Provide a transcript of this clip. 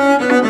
Música